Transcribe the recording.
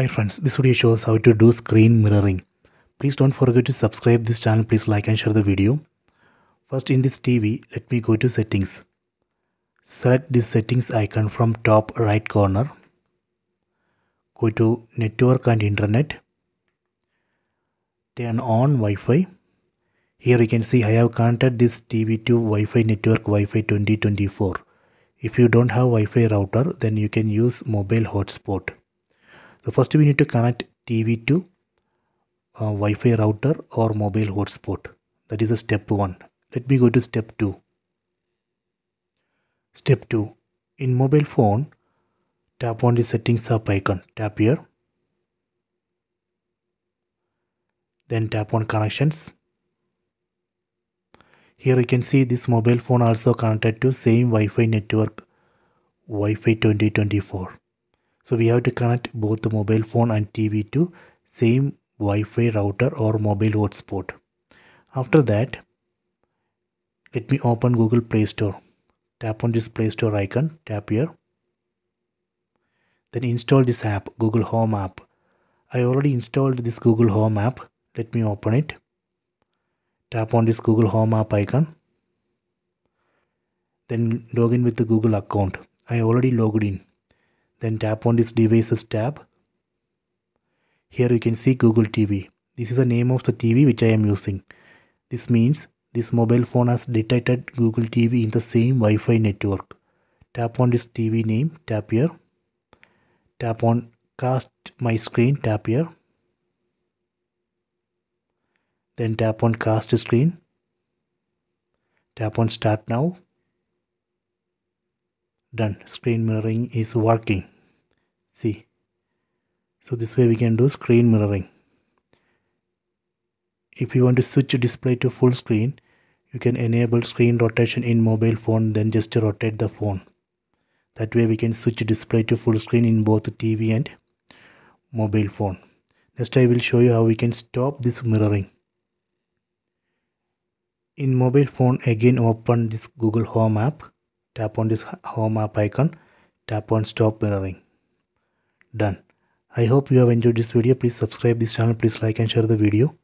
Hi friends, this video shows how to do screen mirroring. Please don't forget to subscribe this channel. Please like and share the video. First in this TV, let me go to settings. Select this settings icon from top right corner. Go to network and internet. Turn on Wi-Fi. Here you can see I have connected this TV to Wi-Fi network Wi-Fi 2024. If you don't have Wi-Fi router, then you can use mobile hotspot. So first we need to connect TV to uh, Wi-Fi router or mobile hotspot. That is a step one. Let me go to step two. Step two. In mobile phone, tap on the settings app icon. Tap here. Then tap on connections. Here you can see this mobile phone also connected to same Wi-Fi network Wi-Fi 2024. So we have to connect both the mobile phone and TV to same Wi-Fi router or mobile hotspot. After that, let me open Google Play Store. Tap on this Play Store icon, tap here. Then install this app, Google Home app. I already installed this Google Home app. Let me open it tap on this Google Home app icon then log in with the Google account I already logged in then tap on this devices tab. Here you can see Google TV this is the name of the TV which I am using. This means this mobile phone has detected Google TV in the same Wi-Fi network. Tap on this TV name tap here. Tap on cast my screen tap here. Then tap on cast screen. Tap on start now done. Screen mirroring is working. See? So this way we can do screen mirroring. If you want to switch display to full screen you can enable screen rotation in mobile phone then just rotate the phone. That way we can switch display to full screen in both TV and mobile phone. Next I will show you how we can stop this mirroring. In mobile phone again open this google home app tap on this home app icon. Tap on stop mirroring. Done. I hope you have enjoyed this video. Please subscribe this channel. Please like and share the video